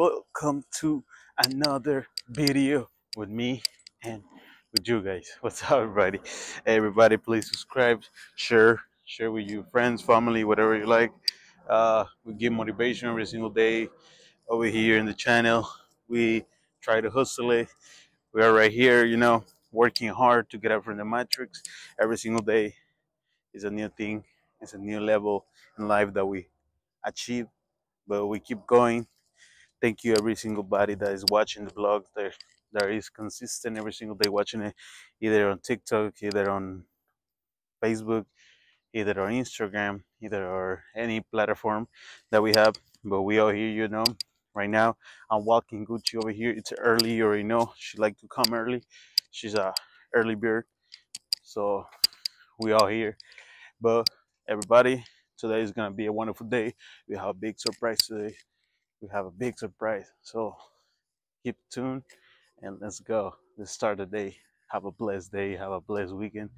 welcome to another video with me and with you guys. What's up, everybody? Everybody, please subscribe, share, share with your friends, family, whatever you like. Uh, we give motivation every single day over here in the channel. We try to hustle it. We are right here, you know, working hard to get up from the matrix. Every single day is a new thing, it's a new level in life that we achieve, but we keep going. Thank you, every single body that is watching the vlog. There, that is consistent every single day watching it, either on TikTok, either on Facebook, either on Instagram, either or any platform that we have. But we all here, you know. Right now, I'm walking Gucci over here. It's early, you already know. She like to come early. She's a early bird, so we all here. But everybody, today is gonna be a wonderful day. We have a big surprise today. We have a big surprise. So keep tuned and let's go. Let's start the day. Have a blessed day. Have a blessed weekend.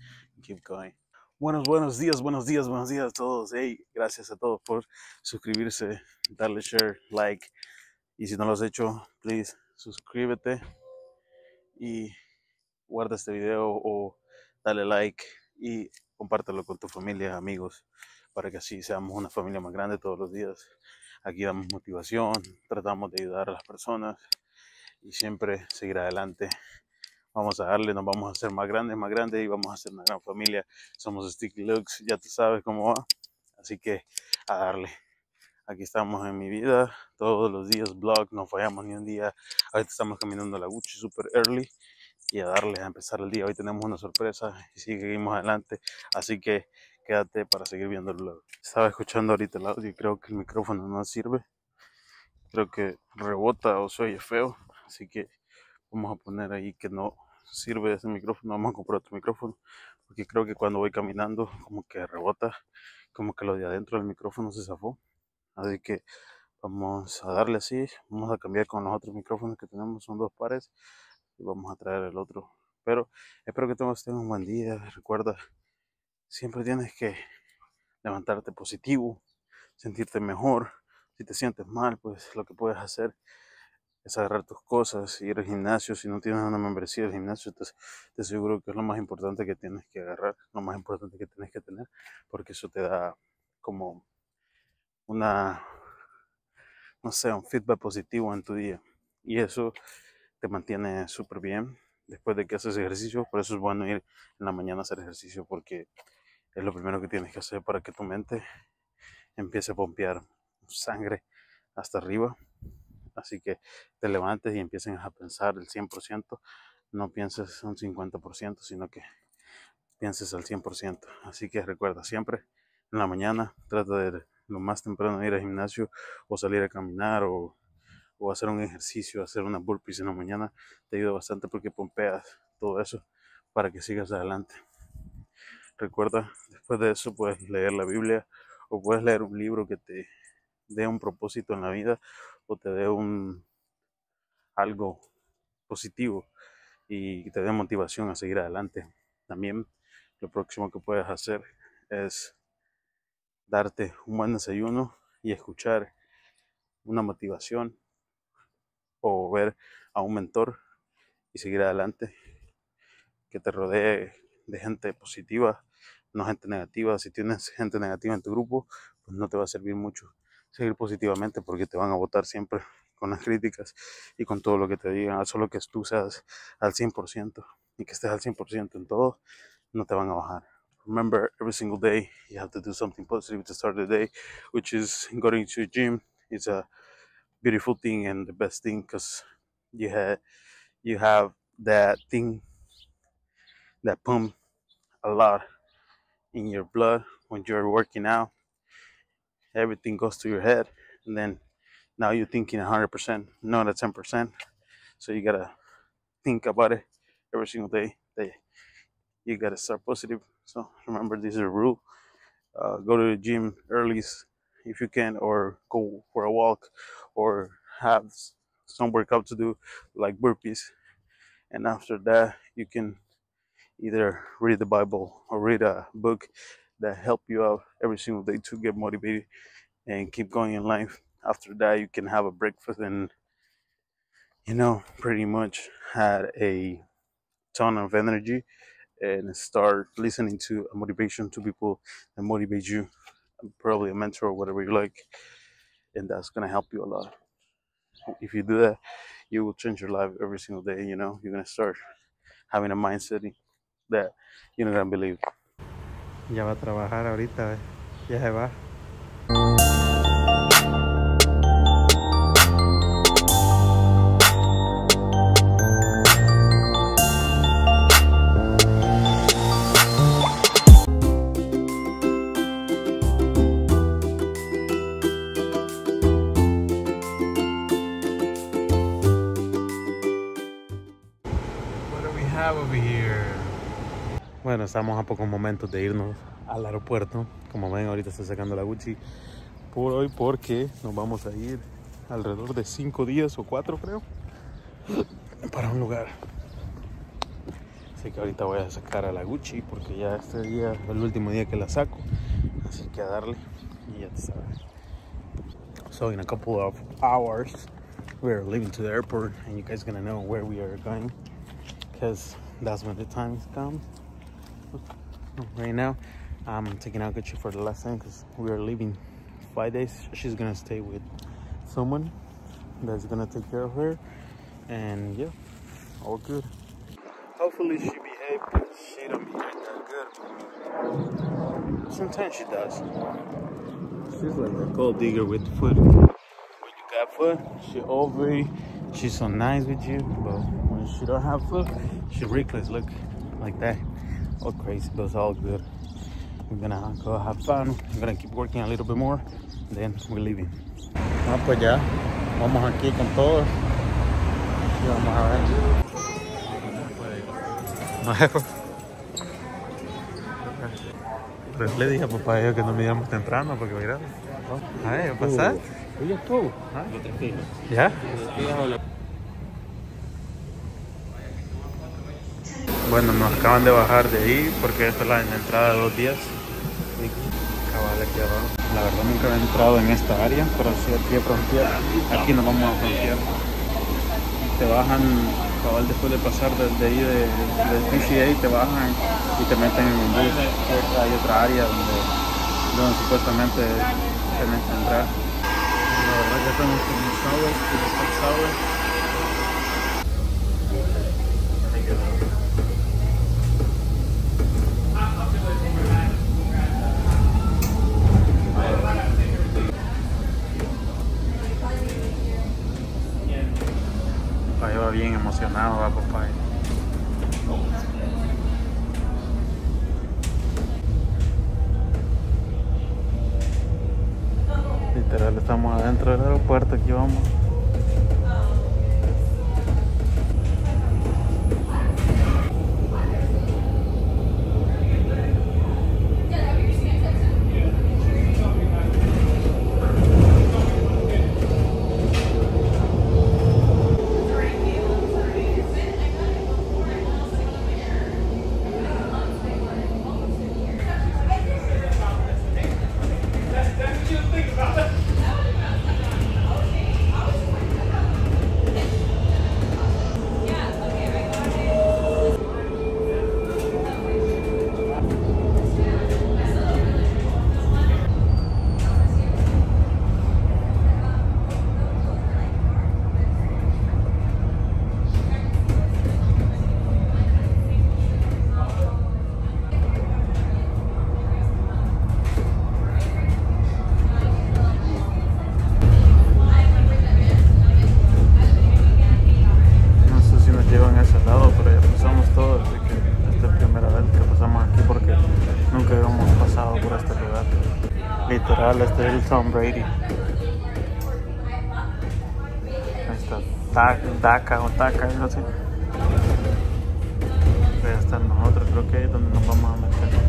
Keep going. Buenos, buenos días, buenos días, buenos días a todos. Hey, gracias a todos por suscribirse, darle share, like. Y si no lo has hecho, please suscríbete y guarda este video o dale like y compártelo con tu familia, amigos, para que así seamos una familia más grande todos los días. Aquí damos motivación, tratamos de ayudar a las personas y siempre seguir adelante. Vamos a darle, nos vamos a hacer más grandes, más grandes y vamos a hacer una gran familia. Somos Sticky Looks, ya tú sabes cómo va. Así que a darle. Aquí estamos en mi vida, todos los días blog, no fallamos ni un día. Ahorita estamos caminando la Gucci super early y a darle a empezar el día. Hoy tenemos una sorpresa y seguimos adelante. Así que quédate para seguir viendo el vlog. Estaba escuchando ahorita el audio y creo que el micrófono no sirve. Creo que rebota o se oye feo. Así que vamos a poner ahí que no sirve ese micrófono. Vamos a comprar otro micrófono. Porque creo que cuando voy caminando como que rebota. Como que lo de adentro del micrófono se zafó. Así que vamos a darle así. Vamos a cambiar con los otros micrófonos que tenemos. Son dos pares. Y vamos a traer el otro. Pero espero que todos tengan un buen día. Recuerda, siempre tienes que levantarte positivo. Sentirte mejor. Si te sientes mal, pues lo que puedes hacer es agarrar tus cosas, ir al gimnasio. Si no tienes una membresía del gimnasio, te, te aseguro que es lo más importante que tienes que agarrar, lo más importante que tienes que tener, porque eso te da como una, no sé, un feedback positivo en tu día. Y eso te mantiene súper bien después de que haces ejercicio. Por eso es bueno ir en la mañana a hacer ejercicio, porque es lo primero que tienes que hacer para que tu mente empiece a pompear sangre hasta arriba. Así que te levantes y empieces a pensar el 100%. No pienses un 50%, sino que pienses al 100%. Así que recuerda siempre en la mañana, trata de lo más temprano ir al gimnasio o salir a caminar o, o hacer un ejercicio, hacer una burpees en la mañana. Te ayuda bastante porque pompeas todo eso para que sigas adelante. Recuerda, después de eso puedes leer la Biblia o puedes leer un libro que te dé un propósito en la vida o te dé un algo positivo y te dé motivación a seguir adelante. También lo próximo que puedes hacer es darte un buen desayuno y escuchar una motivación o ver a un mentor y seguir adelante. Que te rodee de gente positiva, no gente negativa. Si tienes gente negativa en tu grupo, pues no te va a servir mucho seguir positivamente porque te van a votar siempre con las críticas y con todo lo que te digan. Solo que tú seas al 100% y que estés al 100% en todo, no te van a bajar. Remember, every single day you have to do something positive to start the day, which is going to the gym. It's a beautiful thing and the best thing because you have you have that thing that pump a lot in your blood when you're working out. Everything goes to your head and then now you're thinking 100% not at 10% so you gotta think about it every single day that you gotta start positive. So remember this is a rule. Uh, go to the gym early if you can or go for a walk or have some workout to do like burpees. And after that you can either read the bible or read a book that help you out every single day to get motivated and keep going in life. After that, you can have a breakfast and you know, pretty much had a ton of energy and start listening to a motivation to people that motivate you, probably a mentor or whatever you like, and that's gonna help you a lot. If you do that, you will change your life every single day. You know, you're gonna start having a mindset that you're not gonna believe. Ya va a trabajar ahorita, ya se va. Estamos a pocos momentos de irnos al aeropuerto. Como ven, ahorita está sacando la Gucci por hoy porque nos vamos a ir alrededor de 5 días o 4 creo para un lugar. Así que ahorita voy a sacar a la Gucci porque ya este día es el último día que la saco. Así que a darle y ya te sabes. So in a couple of hours we're leaving to the airport and you guys gonna know where we are going because that's when the time comes. Right now, I'm taking out Gucci for the last time because we are leaving five days. She's gonna stay with someone that's gonna take care of her, and yeah, all good. Hopefully, she behaves. but She don't behave that good. Sometimes she does. She's like a gold digger with food. When you got food, she over. She's so nice with you, but when she don't have food, she reckless. Look like that all crazy, but it's all good. We're gonna go have fun. We're gonna keep working a little bit more, then we're leaving. Ah, pues ya, vamos aquí con todos. Y vamos a ver. Pues le dije a papá yo que no me íbamos temprano porque mira. A ver, pasar. Oye, tú. Yo te fijo. ¿Ya? Bueno, nos acaban de bajar de ahí porque esta es la entrada de dos días. Y cabal aquí abajo. La verdad nunca he entrado en esta área, pero sí aquí a frontera. Aquí nos vamos a frontear. Te bajan, cabal después de pasar desde ahí de, del PCA, te bajan y te meten en un bus. Hay otra área donde, donde supuestamente tenés que entrar. La verdad que estamos con el sour, con el sour. Literal, este es el Tom Brady. Ahí está Ta- Daca o Taca, no sé. Ahí están nosotros, creo que es donde nos vamos a meter.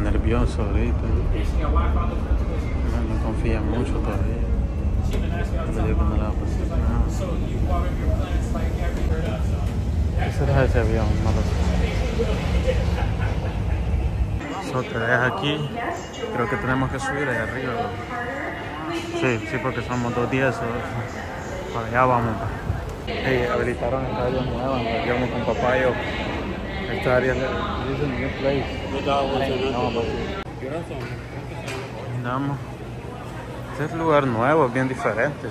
Nervioso ahorita. Confía mucho todavía. No le digo que no le va a pasar nada. ese avión, no lo sé. So, te dejas aquí. Creo que tenemos que subir allá arriba. Sí, sí, porque somos dos días. so, para allá vamos. Hey, habilitaron esta área nueva, llevamos con papá y yo. Esta área es a new place. No, Andamos. Es lugar nuevo, bien diferente.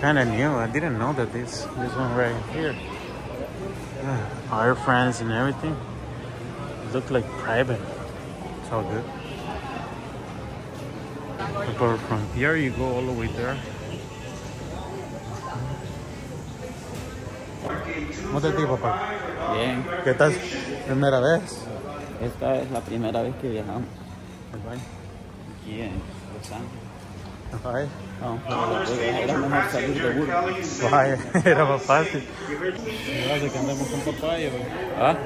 Kind of new. I didn't know that this this one right here. Yeah, our friends and everything. Look like private. It's all good. But from here you go all the way there. ¿Cómo te digo, papá? Bien, ¿Qué tal? ¿Primera vez? esta es la primera vez que viajamos Bye. aquí en Los Ángeles. Las Vegas. Era mejor salir de Burbank. Vaya, era más fácil. Gracias que andamos con papá y ¿Ah?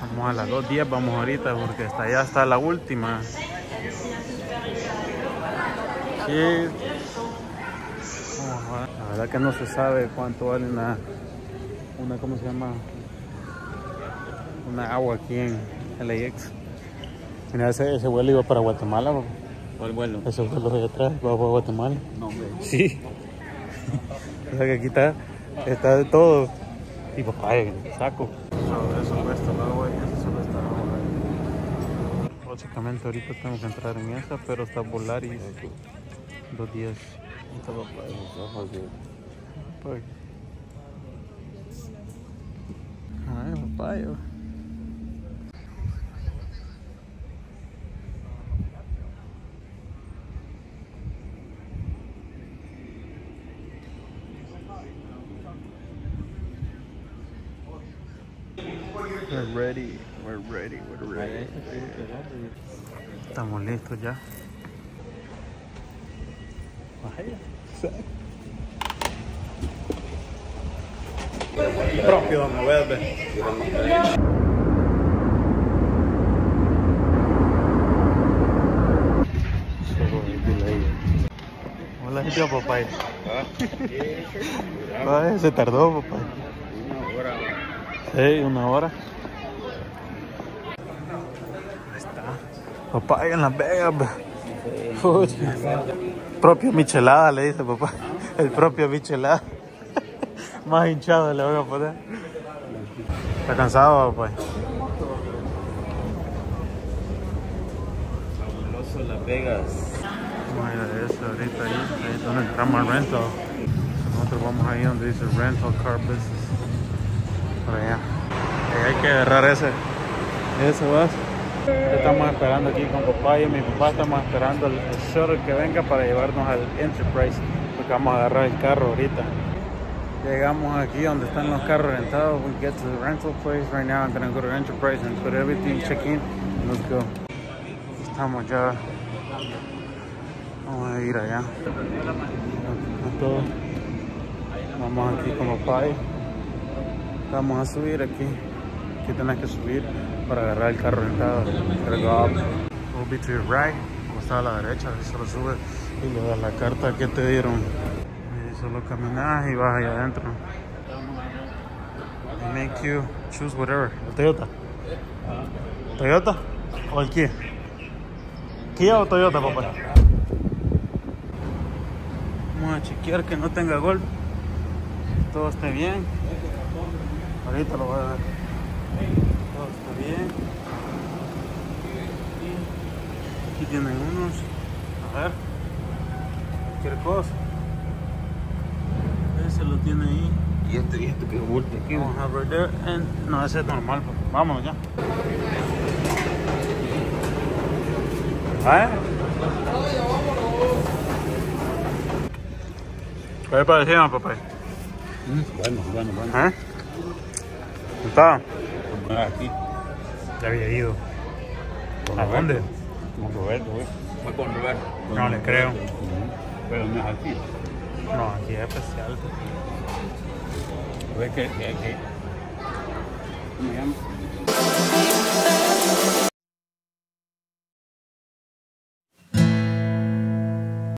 Vamos a las 2.10, vamos ahorita porque hasta allá está la última. Sí. La verdad que no se sabe cuánto vale una, una ¿cómo se llama? Una agua aquí en LAX. Mira, ese, ese vuelo iba para Guatemala, papá. ¿Cuál vuelo? ese vuelo de atrás va para Guatemala. No, hombre. Sí. O sea que aquí está, está de todo. Y papá, el saco. eso cuesta la agua y eso solo está ahora. Básicamente ahorita tengo que entrar en esa, pero está Volaris. Dos días. Pues. Ay, papaya. We're ready, we're ready, we're ready. Estamos listos ya. Vaya. Proprio da mueve. Hola, yo papá. Ay, se tardó, papá. Sí, una hora. Ahí está. Papá, en Las Vegas. Pucha. Propia michelada, le dice papá. El propio michelada. Más hinchado le voy a poner. ¿Está cansado, papá? Fabuloso Las Vegas. Mira eso ahorita ahí, ahí donde entramos al rental. Nosotros vamos ahí donde dice rental car business. Por allá. Ahí hay que agarrar ese. Eso vas. Estamos esperando aquí con papá y mi papá estamos esperando el, shuttle que venga para llevarnos al Enterprise. Porque vamos a agarrar el carro ahorita. Llegamos aquí donde están los carros rentados. We get to the rental place. Right now I'm gonna go to Enterprise and put everything, check in. Let's go. Estamos ya Vamos a ir allá. Vamos aquí con pais. Vamos a subir aquí. Aquí tenés que subir para agarrar el carro rentado. Go be right. O está a la derecha. Ahí solo sube y le das la carta que te dieron. Y solo caminas y vas allá adentro. They make you choose whatever. El Toyota. Toyota o el Kia. Kia o Toyota, papá. Vamos a chequear que no tenga gol. Todo esté bien. Ahorita lo voy a ver. Está bien. Aquí tienen unos. A ver. Cualquier cosa. Ese lo tiene ahí. ¿Y este, y este que bulto aquí? Vamos a ver there. And- no, ese es normal. pues. Vámonos ya. ¿Ah? ¿Qué le papá? Bueno, bueno, bueno. ¿Eh? ¿Está? temporada aquí. ¿Ya había ido? Con ¿A Roberto. dónde? Con Roberto, güey. Fue con Roberto. Con no, le creo. Pero no es aquí. No, aquí es especial. A ver, que, que, que.